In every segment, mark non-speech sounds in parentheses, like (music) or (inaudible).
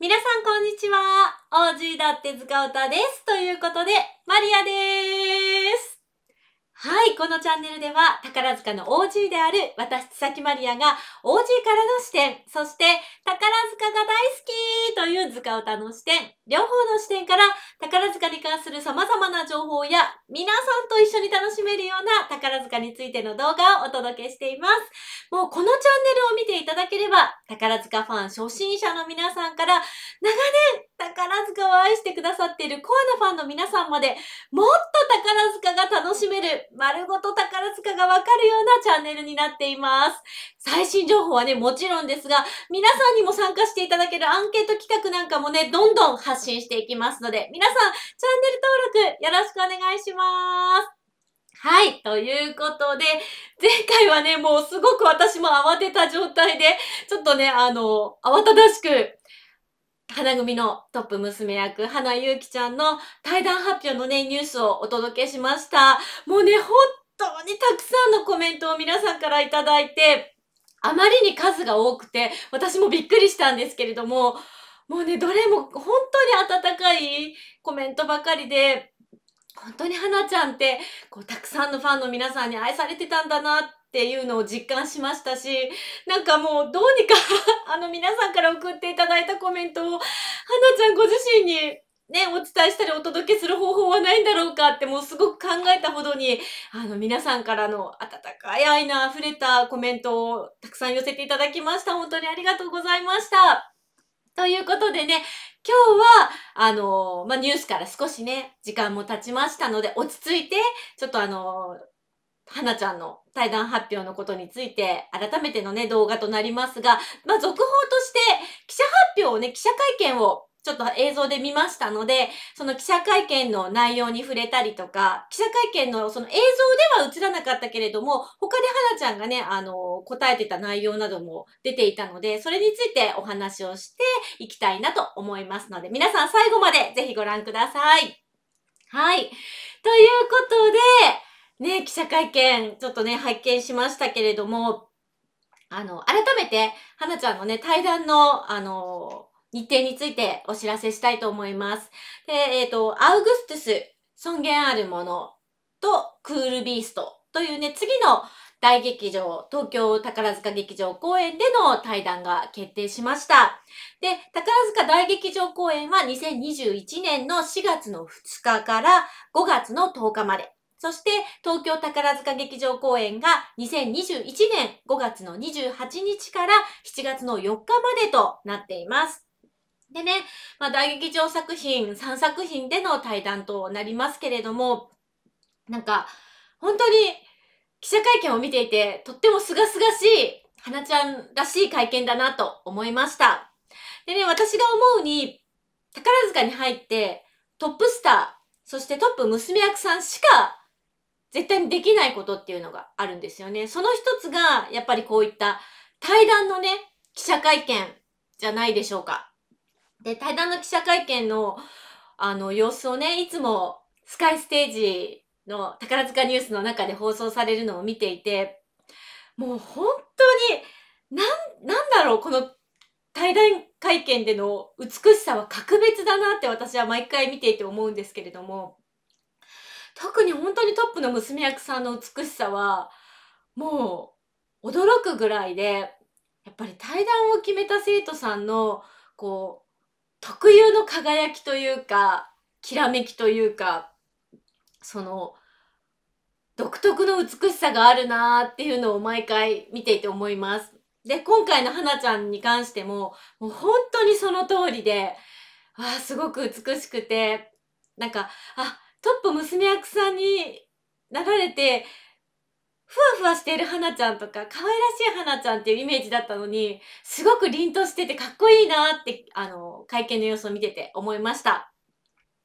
皆さんこんにちは。OG だって塚歌です。ということで、マリアです。はい、このチャンネルでは宝塚の OG である私、津崎マリアが OG からの視点、そして宝塚が大好きという塚歌の視点、両方の視点から宝塚に関する様々な情報や皆さんと一緒に楽しめるような宝塚についての動画をお届けしています。もうこのチャンネルを見ていただければ、宝塚ファン初心者の皆さんから、長年宝塚を愛してくださっているコアなファンの皆さんまで、もっと宝塚が楽しめる、丸ごと宝塚がわかるようなチャンネルになっています。最新情報はね、もちろんですが、皆さんにも参加していただけるアンケート企画なんかもね、どんどん発信していきますので、皆さん、チャンネル登録よろしくお願いします。はい。ということで、前回はね、もうすごく私も慌てた状態で、ちょっとね、あの、慌ただしく、花組のトップ娘役、花ゆうきちゃんの対談発表のね、ニュースをお届けしました。もうね、本当にたくさんのコメントを皆さんからいただいて、あまりに数が多くて、私もびっくりしたんですけれども、もうね、どれも本当に温かいコメントばかりで、本当に花ちゃんって、こう、たくさんのファンの皆さんに愛されてたんだなっっていうのを実感しましたし、なんかもうどうにか (laughs) あの皆さんから送っていただいたコメントを、花ちゃんご自身にね、お伝えしたりお届けする方法はないんだろうかってもうすごく考えたほどに、あの皆さんからの温かい愛の溢れたコメントをたくさん寄せていただきました。本当にありがとうございました。ということでね、今日は、あのまあ、ニュースから少しね、時間も経ちましたので、落ち着いて、ちょっとあの花ちゃんの対談発表のことについて、改めてのね、動画となりますが、まあ、続報として、記者発表をね、記者会見をちょっと映像で見ましたので、その記者会見の内容に触れたりとか、記者会見のその映像では映らなかったけれども、他で花ちゃんがね、あの、答えてた内容なども出ていたので、それについてお話をしていきたいなと思いますので、皆さん最後までぜひご覧ください。はい。ということで、ね、記者会見、ちょっとね、拝見しましたけれども、あの、改めて、花ちゃんのね、対談の、あの、日程についてお知らせしたいと思います。で、えっ、と、アウグストゥス、尊厳あるものとクールビーストというね、次の大劇場、東京宝塚劇場公演での対談が決定しました。で、宝塚大劇場公演は2021年の4月の2日から5月の10日まで。そして、東京宝塚劇場公演が2021年5月の28日から7月の4日までとなっています。でね、まあ、大劇場作品3作品での対談となりますけれども、なんか、本当に記者会見を見ていて、とっても清々しい、花ちゃんらしい会見だなと思いました。でね、私が思うに、宝塚に入ってトップスター、そしてトップ娘役さんしか絶対にできないことっていうのがあるんですよね。その一つが、やっぱりこういった対談のね、記者会見じゃないでしょうか。で、対談の記者会見の、あの、様子をね、いつもスカイステージの宝塚ニュースの中で放送されるのを見ていて、もう本当に、なん、なんだろう、この対談会見での美しさは格別だなって私は毎回見ていて思うんですけれども、特に本当にトップの娘役さんの美しさは、もう驚くぐらいで、やっぱり対談を決めた生徒さんの、こう、特有の輝きというか、きらめきというか、その、独特の美しさがあるなーっていうのを毎回見ていて思います。で、今回の花ちゃんに関しても、もう本当にその通りで、あすごく美しくて、なんか、あ、トップ娘役さんになられて、ふわふわしている花ちゃんとか、可愛らしい花ちゃんっていうイメージだったのに、すごく凛としててかっこいいなって、あの、会見の様子を見てて思いました。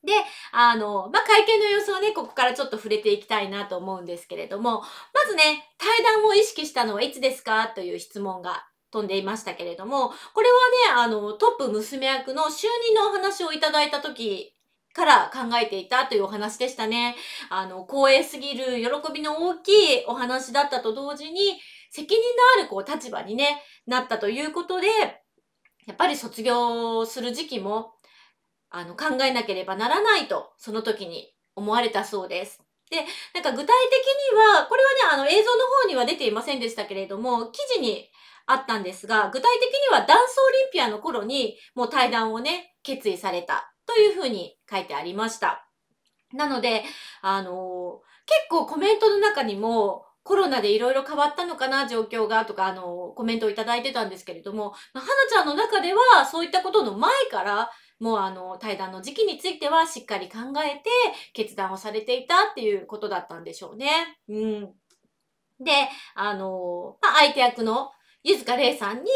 で、あの、まあ、会見の様子をね、ここからちょっと触れていきたいなと思うんですけれども、まずね、対談を意識したのはいつですかという質問が飛んでいましたけれども、これはね、あの、トップ娘役の就任のお話をいただいた時から考えていたというお話でしたね。あの、光栄すぎる喜びの大きいお話だったと同時に、責任のあるこう立場にね、なったということで、やっぱり卒業する時期も、あの、考えなければならないと、その時に思われたそうです。で、なんか具体的には、これはね、あの映像の方には出ていませんでしたけれども、記事にあったんですが、具体的にはダンスオリンピアの頃にもう対談をね、決意されたというふうに書いてありました。なので、あの、結構コメントの中にも、コロナでいろいろ変わったのかな、状況が、とか、あの、コメントをいただいてたんですけれども、まはなちゃんの中では、そういったことの前から、もうあの、対談の時期についてはしっかり考えて決断をされていたっていうことだったんでしょうね。うん。で、あの、まあ、相手役のゆずかれいさんに、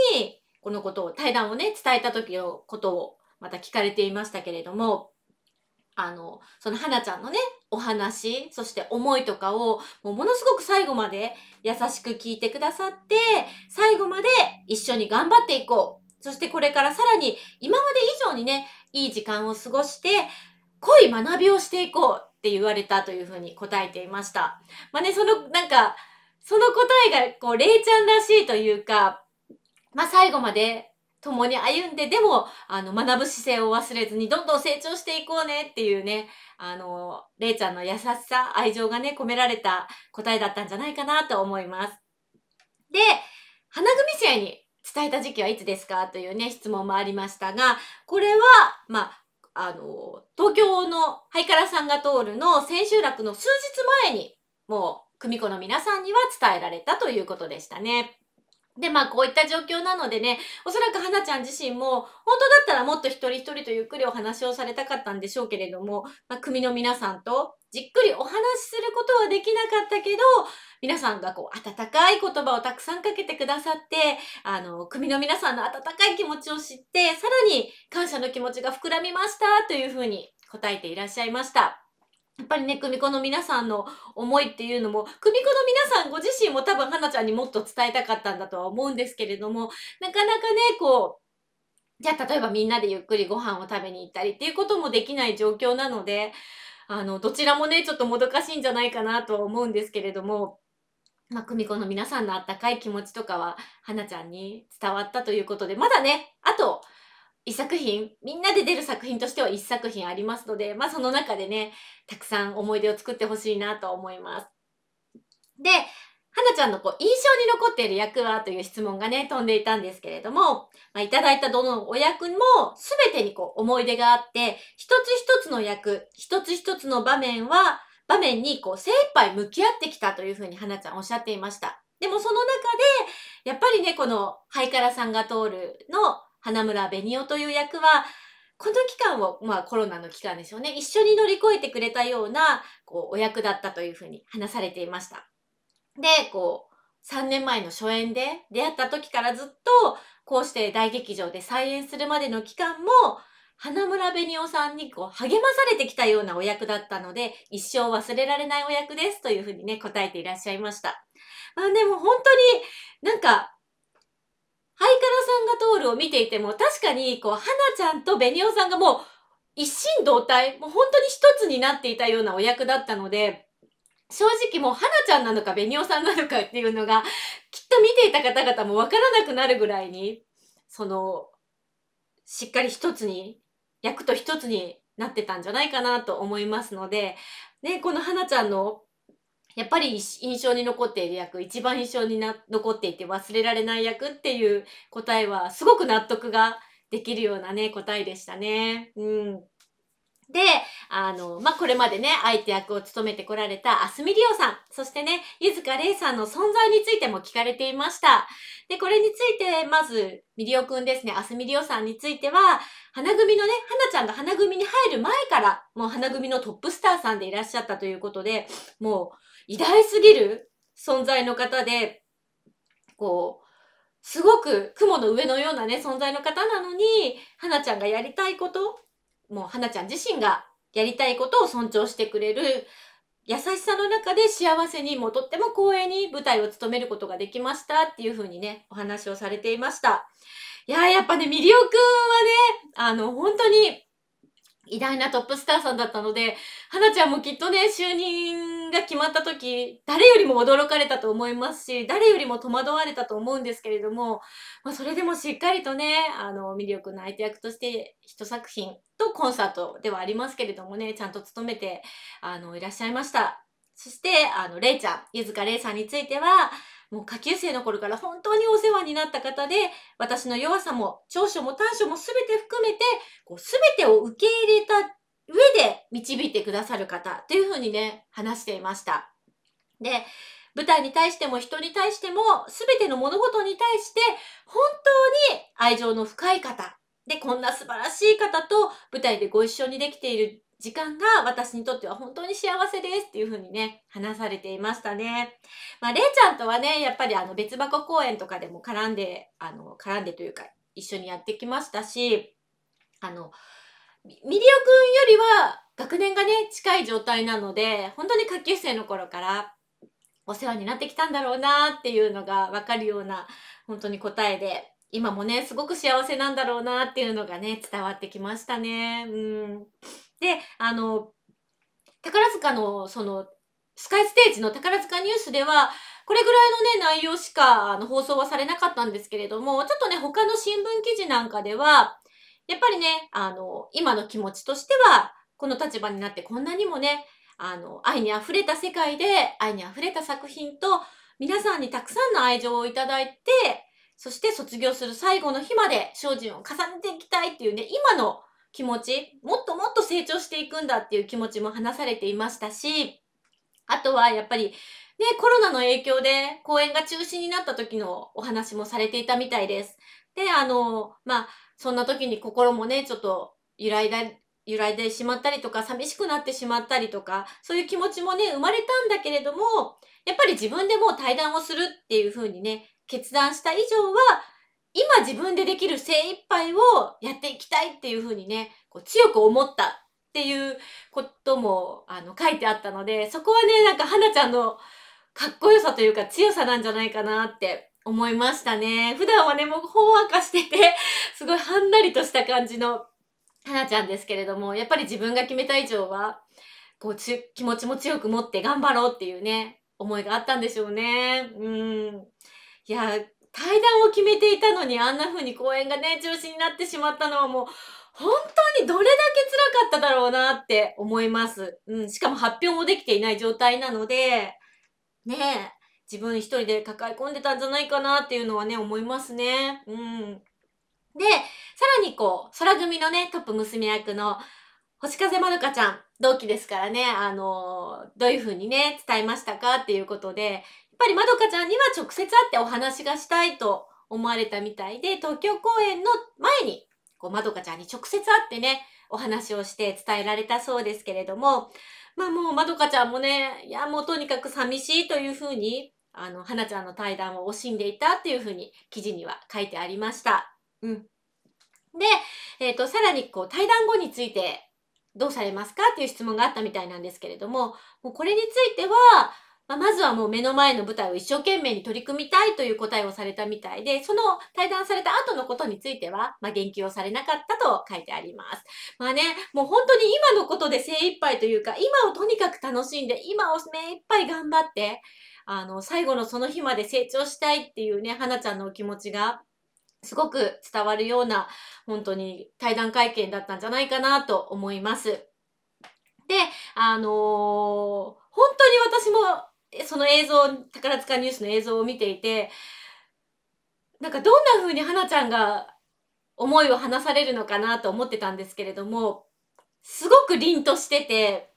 このことを、対談をね、伝えた時のことをまた聞かれていましたけれども、あの、その花ちゃんのね、お話、そして思いとかを、もうものすごく最後まで優しく聞いてくださって、最後まで一緒に頑張っていこう。そしてこれからさらに今まで以上にね、いい時間を過ごして、濃い学びをしていこうって言われたというふうに答えていました。まあね、その、なんか、その答えが、こう、れいちゃんらしいというか、まあ最後まで共に歩んで、でも、あの、学ぶ姿勢を忘れずに、どんどん成長していこうねっていうね、あの、れいちゃんの優しさ、愛情がね、込められた答えだったんじゃないかなと思います。で、花組生に伝えた時期はいつですかというね、質問もありましたが、これは、まあ、あの、東京のハイカラさんが通るの千秋楽の数日前に、もう、組子の皆さんには伝えられたということでしたね。で、まあ、こういった状況なのでね、おそらく花ちゃん自身も、本当だったらもっと一人一人とゆっくりお話をされたかったんでしょうけれども、まあ、組の皆さんとじっくりお話しすることはできなかったけど、皆さんがこう、温かい言葉をたくさんかけてくださって、あの、組の皆さんの温かい気持ちを知って、さらに感謝の気持ちが膨らみましたというふうに答えていらっしゃいました。やっぱりね、組子の皆さんの思いっていうのも、組子の皆さんご自身も多分、花ちゃんにもっと伝えたかったんだとは思うんですけれども、なかなかね、こう、じゃあ例えばみんなでゆっくりご飯を食べに行ったりっていうこともできない状況なので、あの、どちらもね、ちょっともどかしいんじゃないかなとは思うんですけれども、まあ、組子の皆さんのあったかい気持ちとかは、花ちゃんに伝わったということで、まだね、あと、一作品、みんなで出る作品としては一作品ありますので、まあその中でね、たくさん思い出を作ってほしいなと思います。で、はなちゃんのこう印象に残っている役はという質問がね、飛んでいたんですけれども、まあ、いただいたどのお役も全てにこう思い出があって、一つ一つの役、一つ一つの場面は、場面にこう精一杯向き合ってきたというふうにはなちゃんおっしゃっていました。でもその中で、やっぱりね、このハイカラさんが通るの花村紅夫という役は、この期間を、まあコロナの期間でしょうね、一緒に乗り越えてくれたような、こう、お役だったというふうに話されていました。で、こう、3年前の初演で出会った時からずっと、こうして大劇場で再演するまでの期間も、花村紅夫さんにこう励まされてきたようなお役だったので、一生忘れられないお役ですというふうにね、答えていらっしゃいました。まあでも本当になんかハイカラさんが通るを見ていても、確かに、こう、花ちゃんとベニオさんがもう、一心同体、もう本当に一つになっていたようなお役だったので、正直もう花ちゃんなのかベニオさんなのかっていうのが、きっと見ていた方々もわからなくなるぐらいに、その、しっかり一つに、役と一つになってたんじゃないかなと思いますので、ね、この花ちゃんのやっぱり印象に残っている役、一番印象にな残っていて忘れられない役っていう答えは、すごく納得ができるようなね、答えでしたね。うん。で、あの、まあ、これまでね、相手役を務めてこられたアスミリオさん、そしてね、ゆずかれいさんの存在についても聞かれていました。で、これについて、まず、ミリオくんですね、アスミリオさんについては、花組のね、花ちゃんが花組に入る前から、もう花組のトップスターさんでいらっしゃったということで、もう、偉大すぎる存在の方で、こう、すごく雲の上のようなね、存在の方なのに、花ちゃんがやりたいこと、もう花ちゃん自身がやりたいことを尊重してくれる、優しさの中で幸せにもとっても光栄に舞台を務めることができましたっていう風にね、お話をされていました。いやー、やっぱね、ミリオくんはね、あの、本当に偉大なトップスターさんだったので、花ちゃんもきっとね、就任が決まった時、誰よりも驚かれたと思いますし、誰よりも戸惑われたと思うんですけれども、まあ、それでもしっかりとね、あの、魅力の相手役として一作品とコンサートではありますけれどもね、ちゃんと務めて、あの、いらっしゃいました。そして、あの、れいちゃん、ゆずかれいさんについては、もう下級生の頃から本当にお世話になった方で、私の弱さも長所も短所も全て含めて、こう全てを受け入れた上で導いてくださる方というふうにね、話していました。で、舞台に対しても人に対しても全ての物事に対して本当に愛情の深い方で、こんな素晴らしい方と舞台でご一緒にできている時間が私にとっては本当に幸せですっていう風にね、話されていましたね。まあ、れいちゃんとはね、やっぱりあの別箱公演とかでも絡んで、あの、絡んでというか一緒にやってきましたし、あの、ミリオくんよりは学年がね、近い状態なので、本当に下級生の頃からお世話になってきたんだろうなっていうのがわかるような、本当に答えで、今もね、すごく幸せなんだろうなっていうのがね、伝わってきましたね。うん。で、あの、宝塚の、その、スカイステージの宝塚ニュースでは、これぐらいのね、内容しかあの放送はされなかったんですけれども、ちょっとね、他の新聞記事なんかでは、やっぱりね、あの、今の気持ちとしては、この立場になってこんなにもね、あの、愛に溢れた世界で、愛に溢れた作品と、皆さんにたくさんの愛情をいただいて、そして卒業する最後の日まで精進を重ねていきたいっていうね、今の気持ち、もっともっと成長していくんだっていう気持ちも話されていましたし、あとはやっぱりね、コロナの影響で公演が中止になった時のお話もされていたみたいです。で、あの、まあ、そんな時に心もね、ちょっと揺らいだ、揺らいでしまったりとか、寂しくなってしまったりとか、そういう気持ちもね、生まれたんだけれども、やっぱり自分でも対談をするっていう風にね、決断した以上は、今自分でできる精一杯をやっていきたいっていうふうにね、こう強く思ったっていうこともあの書いてあったので、そこはね、なんか花ちゃんのかっこよさというか強さなんじゃないかなって思いましたね。普段はね、もうほんわかしてて、(laughs) すごいはんなりとした感じの花ちゃんですけれども、やっぱり自分が決めた以上は、こうち、気持ちも強く持って頑張ろうっていうね、思いがあったんでしょうね。うん。いや、対談を決めていたのにあんな風に公演がね、中止になってしまったのはもう、本当にどれだけ辛かっただろうなって思います。うん。しかも発表もできていない状態なので、ねえ、自分一人で抱え込んでたんじゃないかなっていうのはね、思いますね。うん。で、さらにこう、空組のね、トップ娘役の星風まどかちゃん、同期ですからね、あのどういう風にね、伝えましたかっていうことで、やっぱりまどかちゃんには直接会ってお話がしたいと思われたみたいで、東京公演の前に、こう、まどかちゃんに直接会ってね、お話をして伝えられたそうですけれども、まあもうまどかちゃんもね、いやもうとにかく寂しいというふうに、あの、花ちゃんの対談を惜しんでいたっていうふうに記事には書いてありました。うん。で、えっ、ー、と、さらにこう、対談後についてどうされますかっていう質問があったみたいなんですけれども、もうこれについては、まあ、まずはもう目の前の舞台を一生懸命に取り組みたいという答えをされたみたいで、その対談された後のことについては、まあ、言及をされなかったと書いてあります。まあね、もう本当に今のことで精一杯というか、今をとにかく楽しんで、今を目いっぱい頑張って、あの、最後のその日まで成長したいっていうね、花ちゃんのお気持ちが、すごく伝わるような、本当に対談会見だったんじゃないかなと思います。で、あのー、本当に私もその映像、宝塚ニュースの映像を見ていて、なんかどんな風に花ちゃんが思いを話されるのかなと思ってたんですけれども、すごく凛としてて、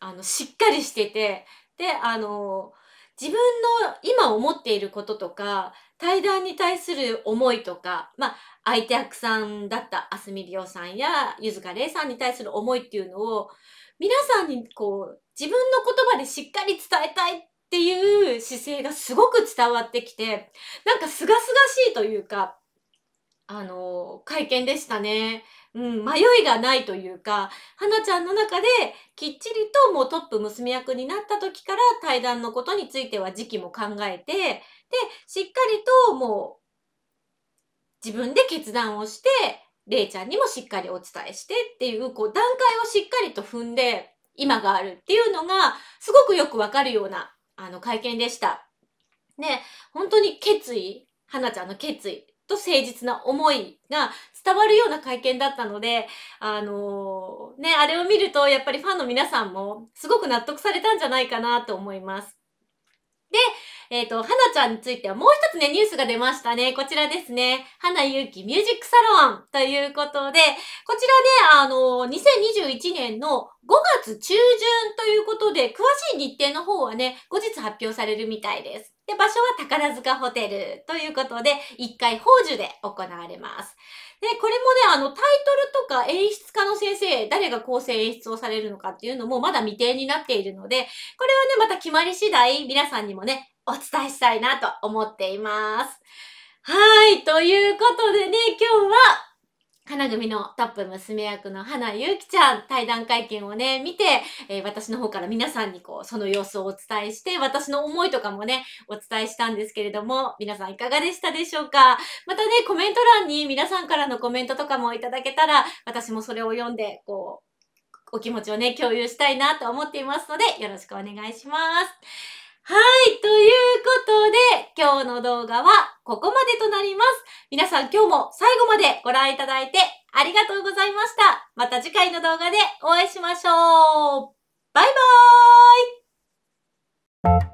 あの、しっかりしてて、で、あの、自分の今思っていることとか、対談に対する思いとか、まあ、相手役さんだったあすみりおさんや、ゆずかれいさんに対する思いっていうのを、皆さんにこう、自分の言葉でしっかり伝えたいっっていう姿勢がすごく伝わってきて、なんかすがすがしいというか、あの、会見でしたね。うん、迷いがないというか、花ちゃんの中できっちりともうトップ娘役になった時から対談のことについては時期も考えて、で、しっかりともう自分で決断をして、れいちゃんにもしっかりお伝えしてっていう、こう段階をしっかりと踏んで、今があるっていうのが、すごくよくわかるような、あの、会見でした。ね、本当に決意、花ちゃんの決意と誠実な思いが伝わるような会見だったので、あのー、ね、あれを見ると、やっぱりファンの皆さんもすごく納得されたんじゃないかなと思います。で、えっ、ー、と、花ちゃんについてはもう一つね、ニュースが出ましたね。こちらですね。花ゆうきミュージックサロンということで、こちらね、あの、2021年の5月中旬ということで、詳しい日程の方はね、後日発表されるみたいです。で、場所は宝塚ホテルということで、1回宝珠で行われます。で、これもね、あの、タイトルとか演出家の先生、誰が構成演出をされるのかっていうのもまだ未定になっているので、これはね、また決まり次第、皆さんにもね、お伝えしたいなと思っています。はい。ということでね、今日は、花組のトップ娘役の花ゆうきちゃん、対談会見をね、見て、えー、私の方から皆さんにこう、その様子をお伝えして、私の思いとかもね、お伝えしたんですけれども、皆さんいかがでしたでしょうか？またね、コメント欄に皆さんからのコメントとかもいただけたら、私もそれを読んで、こう、お気持ちをね、共有したいなと思っていますので、よろしくお願いします。はい。ということで、今日の動画はここまでとなります。皆さん今日も最後までご覧いただいてありがとうございました。また次回の動画でお会いしましょう。バイバーイ